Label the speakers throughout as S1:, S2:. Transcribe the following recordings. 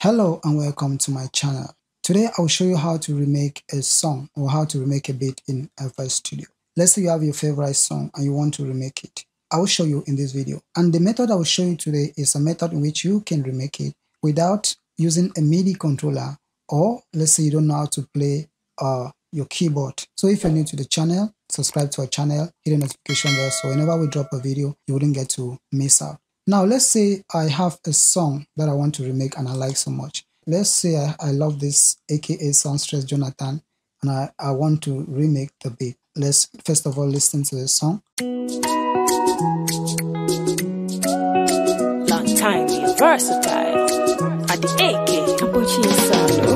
S1: Hello and welcome to my channel. Today I'll show you how to remake a song or how to remake a beat in FL Studio. Let's say you have your favorite song and you want to remake it. I will show you in this video. And the method I will show you today is a method in which you can remake it without using a MIDI controller or let's say you don't know how to play uh, your keyboard. So if you're new to the channel, subscribe to our channel, hit the notification bell so whenever we drop a video, you wouldn't get to miss out. Now, let's say I have a song that I want to remake and I like so much. Let's say I, I love this aka Songstress Jonathan and I, I want to remake the beat. Let's first of all listen to the song.
S2: Long time, versatile. At the AK, Kapuchi Salo.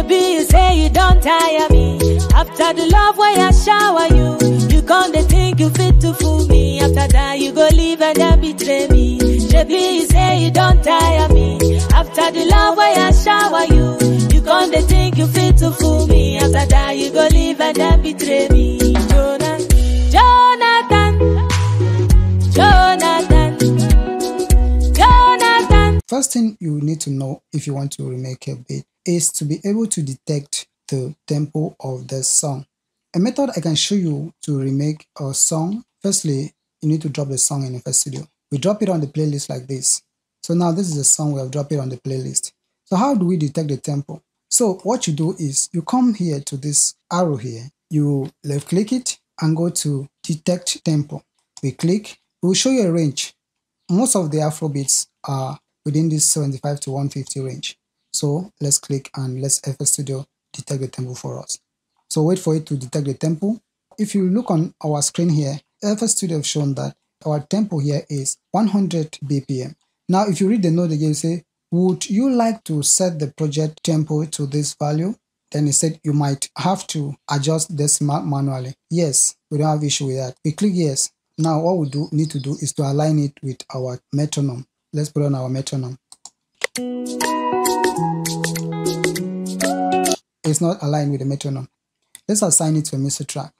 S2: Shebi, you say you don't tire me. After the love where I shower you, you gonna think you fit to fool me. After that, you go leave and then betray me. Shebi, you say you don't tire me. After the love where I shower you, you gonna think you fit to fool me. After that, you go leave and then betray me. Jonathan, Jonathan, Jonathan.
S1: First thing you need to know if you want to remake a beat is to be able to detect the tempo of the song. A method I can show you to remake a song, firstly, you need to drop the song in FL Studio. We drop it on the playlist like this. So now this is the song we have dropped it on the playlist. So how do we detect the tempo? So what you do is you come here to this arrow here, you left click it and go to detect tempo. We click, it will show you a range. Most of the Afro beats are within this 75 to 150 range. So let's click and let's FL Studio detect the tempo for us. So wait for it to detect the tempo. If you look on our screen here, FL Studio have shown that our tempo here is 100 BPM. Now, if you read the note again, you say, would you like to set the project tempo to this value? Then it said you might have to adjust this manually. Yes, we don't have issue with that. We click yes. Now what we do need to do is to align it with our metronome. Let's put on our metronome. It's not aligned with the metronome. Let's assign it to a MIDI track.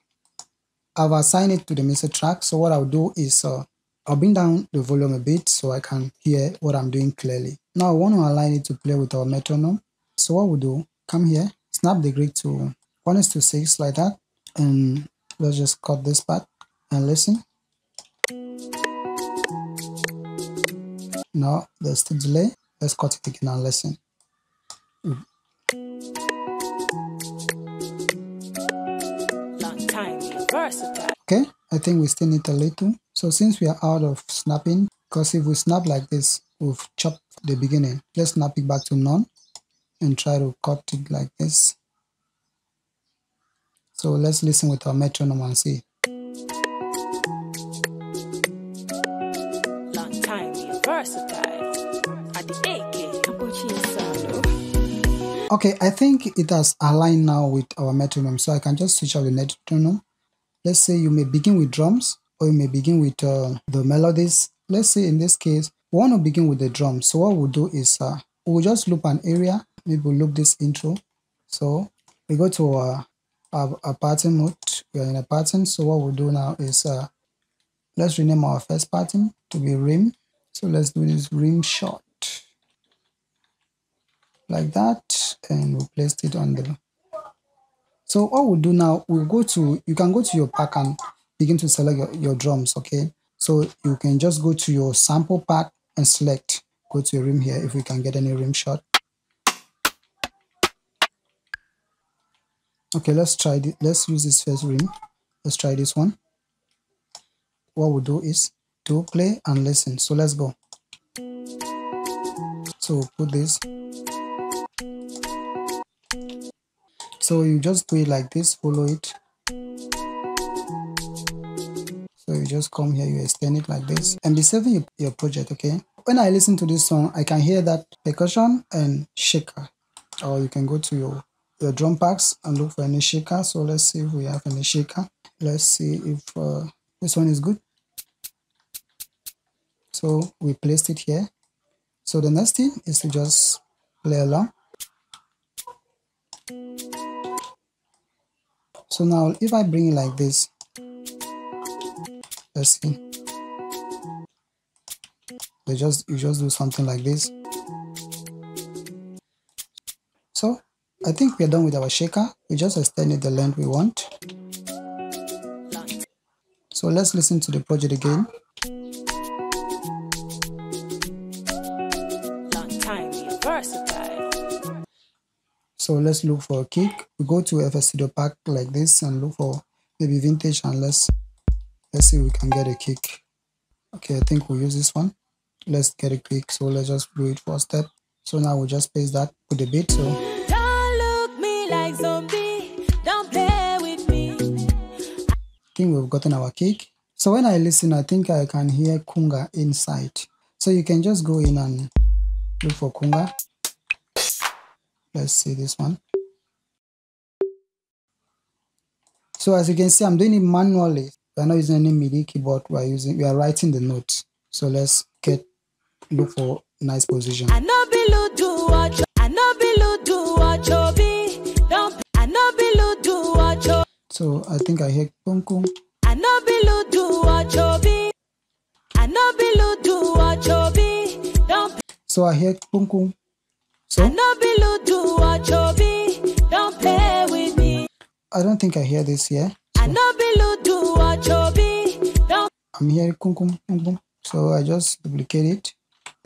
S1: I've assigned it to the MIDI track. So what I'll do is uh, I'll bring down the volume a bit so I can hear what I'm doing clearly. Now I want to align it to play with our metronome. So what we'll do, come here, snap the grid to 1 is to 6 like that. And let's just cut this part and listen. Now there's the delay. Let's cut it again and listen.
S2: Long time, you're versatile.
S1: Okay, I think we still need a little. So since we are out of snapping, because if we snap like this, we've chopped the beginning. Let's snap it back to none and try to cut it like this. So let's listen with our metronome and see. Okay, I think it has aligned now with our metronome. So I can just switch out the metronome. Let's say you may begin with drums or you may begin with uh, the melodies. Let's say in this case, we want to begin with the drums. So what we'll do is uh, we'll just loop an area. Maybe we'll loop this intro. So we go to our, our, our pattern mode. We are in a pattern. So what we'll do now is uh, let's rename our first pattern to be rim. So let's do this rim shot like that and we placed it on the so what we'll do now we'll go to you can go to your pack and begin to select your, your drums okay? So you can just go to your sample pack and select. Go to a rim here if we can get any rim shot. Okay let's try it let's use this first rim. Let's try this one. What we'll do is to play and listen. So let's go. So put this so you just do it like this follow it. So you just come here you extend it like this. And be saving your, project okay? When i listen to this song i can hear that percussion and shaker. Or you can go to your your drum packs and look for any shaker. So let's see if we have any shaker. Let's see if uh, this one is good. So we placed it here. So the next thing is to just play along So now if I bring it like this, let's see. They just you just do something like this. So I think we're done with our shaker. We just extended the length we want. So let's listen to the project again. So let's look for a kick. We go to FL Studio Pack like this and look for maybe vintage and let's let's see if we can get a kick. Okay, I think we'll use this one. Let's get a kick. So let's just do it for a step. So now we'll just paste that with the beat. So
S2: Don't look me like zombie. Don't play with me.
S1: I think we've gotten our kick. So when I listen, I think I can hear conga inside. So you can just go in and look for conga. Let's see this one. So as you can see, I'm doing it manually. We're not using any MIDI keyboard. We're using we are writing the notes. So let's get look for nice position.
S2: I know be do what I know be do what you. Don't I know be do what
S1: So I think I hear kum kum.
S2: I know be do what you. I know be do what you. Don't
S1: So I hear.
S2: I
S1: So
S2: know be do what you be. Don't play with me.
S1: I don't think I hear this here.
S2: I know be do what you be. Don't
S1: I'm hearing kum kum kum kum. So I just duplicate it.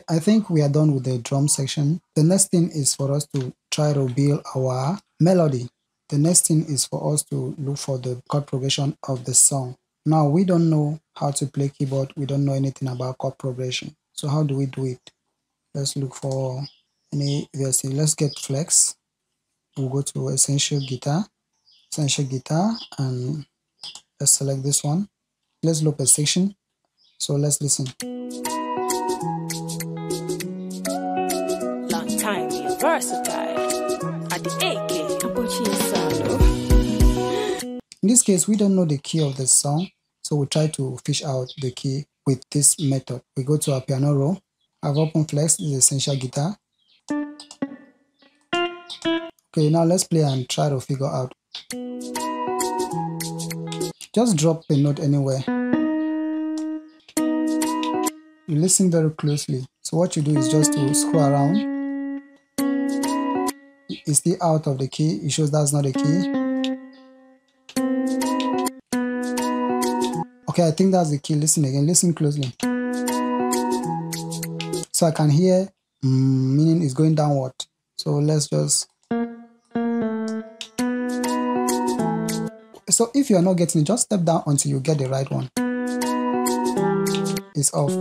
S1: I think we are done with the drum section. The next thing is for us to try to build our melody. The next thing is for us to look for the chord progression of the song. Now we don't know how to play keyboard. We don't know anything about chord progression. So how do we do it? Let's look for any VST. Let's get flex. We'll go to essential guitar, essential guitar, and let's select this one. Let's loop a section. So let's listen.
S2: long time versatile. At the AK,
S1: In this case, we don't know the key of the song, so we try to fish out the key with this method. We go to our piano roll, I've open flex, is essential guitar. Okay, now let's play and try to figure out. Just drop a note anywhere. You listen very closely. So what you do is just to scroll around. It's still out of the key. It shows that's not the key. Okay, I think that's the key. Listen again. Listen closely. So I can hear mm, meaning is going downward. So let's just. So if you are not getting it, just step down until you get the right one. It's off.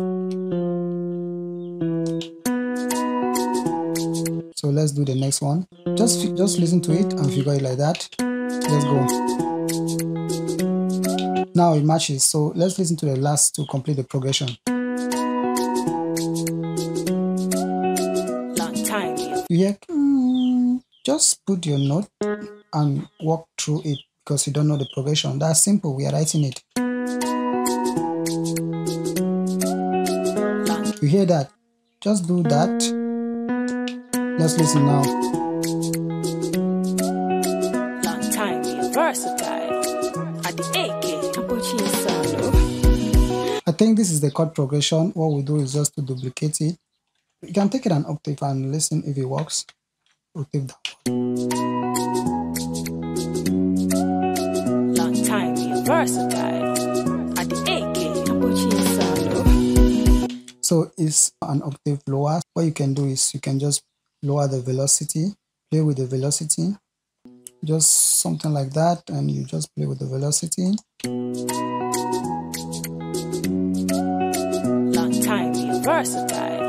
S1: So let's do the next one. Just just listen to it and figure it like that. Let's go. Now it matches. So let's listen to the last to complete the progression.
S2: Long time be
S1: You hear, "Mm," just put your note and walk through it because you don't know the progression. That's simple. We are writing it. You hear that? Just do that. Let's listen now.
S2: long time versatile. At the AK,
S1: I think this is the chord progression. What we do is just to duplicate it. You can take it an octave and listen if it works. Octave down.
S2: Versatile. At the AK,
S1: So it's an octave lower. What you can do is you can just lower the velocity, play with the velocity, just something like that, and you just play with the velocity.
S2: Long time versatile.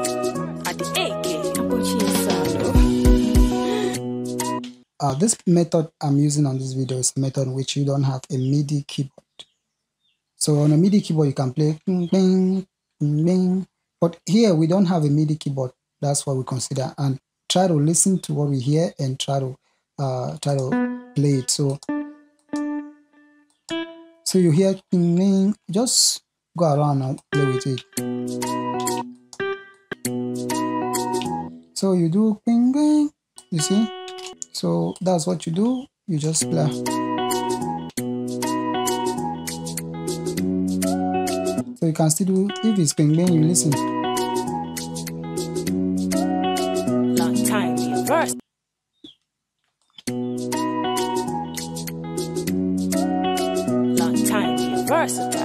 S1: Uh, this method I'm using on this video is a method which you don't have a MIDI keyboard. So on a MIDI keyboard, you can play bing, bing. But here we don't have a MIDI keyboard. That's what we consider. And try to listen to what we hear and try to uh, try to play it. So so you hear bing, bing, just go around and play with it. So you do bing bing, you see? so that's what you do you just play so you can still do if it's ping bang you listen
S2: Long time reverse. Long time reverse.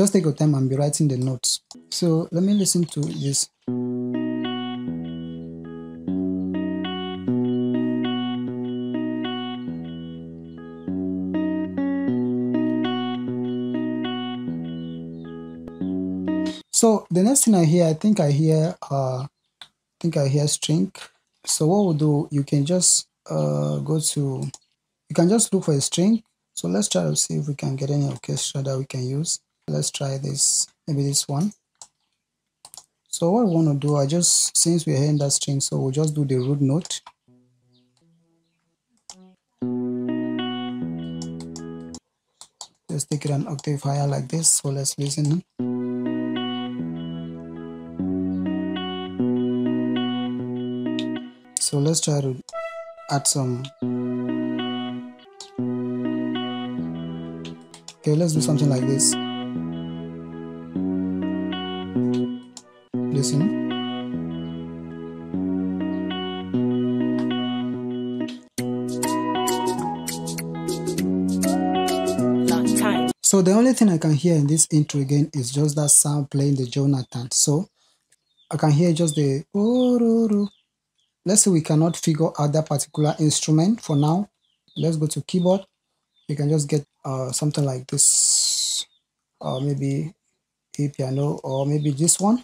S1: Just take your time and be writing the notes. So let me listen to this. So the next thing I hear, I think I hear, uh, I think I hear string. So what we'll do, you can just uh, go to, you can just look for a string. So let's try to see if we can get any orchestra that we can use. Let's try this, maybe this one. So what we want to do, I just, since we're hearing that string, so we'll just do the root note. Let's take it an octave higher like this. So let's listen. So let's try to add some. Okay, let's do something like this. Listen. So the only thing I can hear in this intro again is just that sound playing the Jonathan. So I can hear just the. Let's say we cannot figure out that particular instrument for now. Let's go to keyboard. You can just get uh, something like this, or maybe a piano, or maybe this one.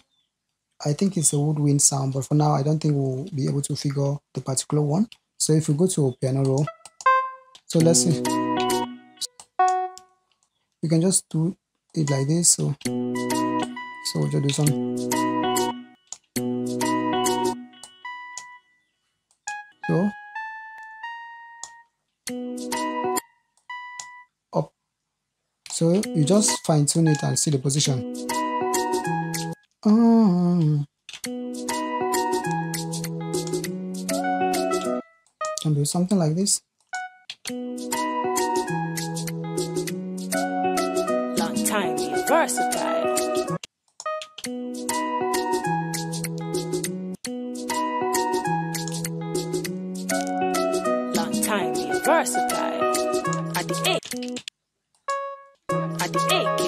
S1: I think it's a woodwind sound, but for now I don't think we'll be able to figure the particular one. So if we go to piano roll, so let's see. You can just do it like this. So, so we'll just do some. So, up. So you just fine tune it and see the position. Ah. Ah. Can do something like this.
S2: Long time versatile. Long time versatile. At the A. At the AK.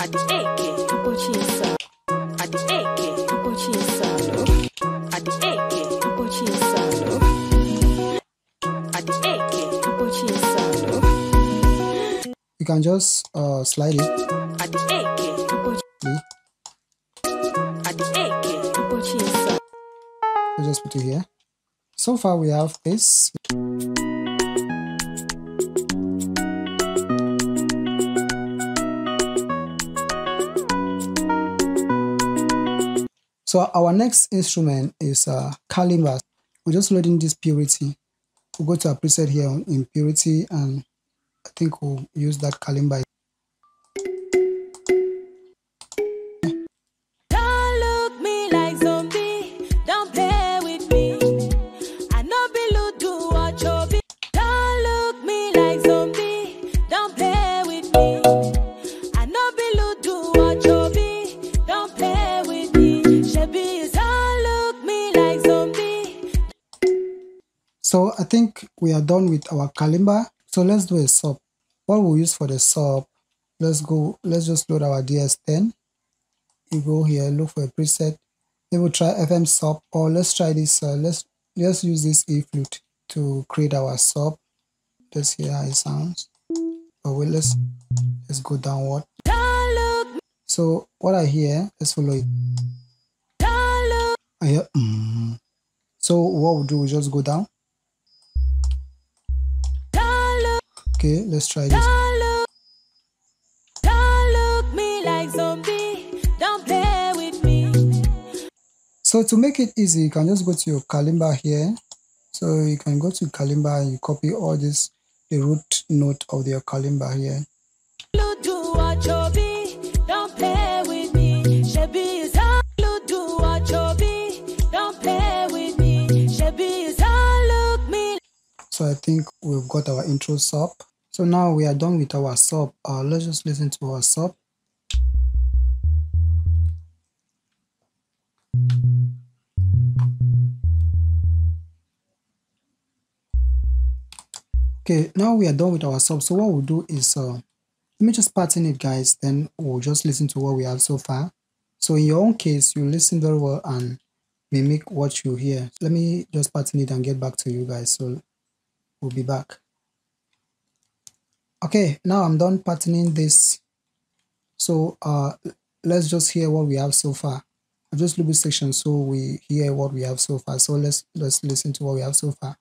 S2: At the AK. Abuchi
S1: can just uh, slide it.
S2: At the AK. Abuchi. At the AK. Abuchi Salo.
S1: I'll just put it here. So far we have this. So our next instrument is uh, kalimba. We're just loading this purity. We'll go to our preset here on- impurity and I think we'll use that kalimba.
S2: Don't look me like zombie. Don't play with me. I know be do or chobi. Don't look me like zombie. Don't play with me. I know be do or chobi. Don't play with me. Shebi, don't look me like zombie.
S1: So I think we are done with our kalimba. So let's do a sub. What we'll use for the sub, let's go, let's just load our DX10. You go here, look for a preset. Then we'll try FM sub or let's try this, uh, let's, let's use this E flute to create our sub. Let's hear how it sounds. But wait, let's, let's go downward. So what I hear, let's follow it. I hear, mm. So what we'll do is just go down. Okay, let's try this. So to make it easy, you can just go to your Kalimba here. So you can go to Kalimba and you copy all this, the root note of your Kalimba here. So I think we've got our intro up so now we are done with our sub. Uh, let's just listen to our sub. Okay now we are done with our sub. So what we'll do is uh, let me just pattern it guys. Then we'll just listen to what we have so far. So in your own case you listen very well and mimic what you hear. Let me just pattern it and get back to you guys. So we'll be back okay now i'm done patterning this. So uh let's just hear what we have so far. I just loop this section so we hear what we have so far. So let's let's listen to what we have so far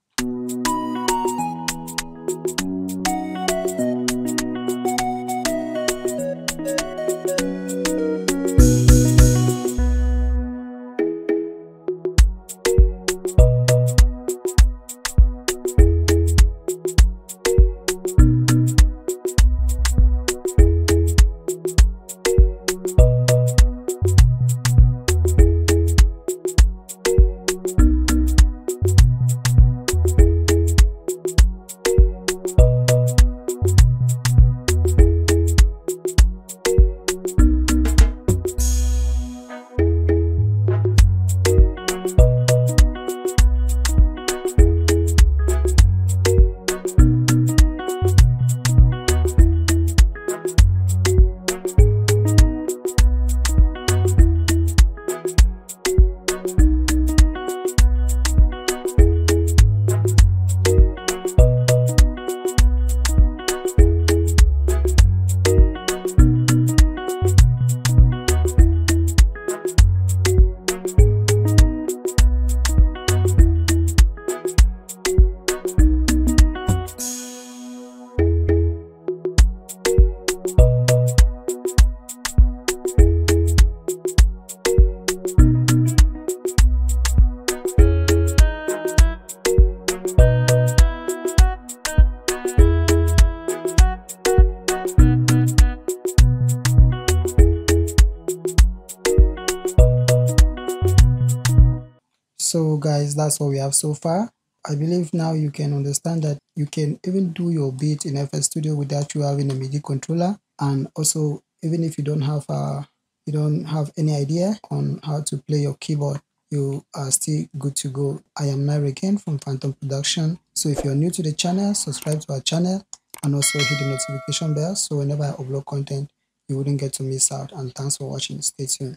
S1: guys that's what we have so far. I believe now you can understand that you can even do your beat in fl studio without you having a midi controller. And also even if you don't have a you don't have any idea on how to play your keyboard you are still good to go. I am Naira again from phantom production. So if you're new to the channel subscribe to our channel and also hit the notification bell so whenever i upload content you wouldn't get to miss out. And thanks for watching. Stay tuned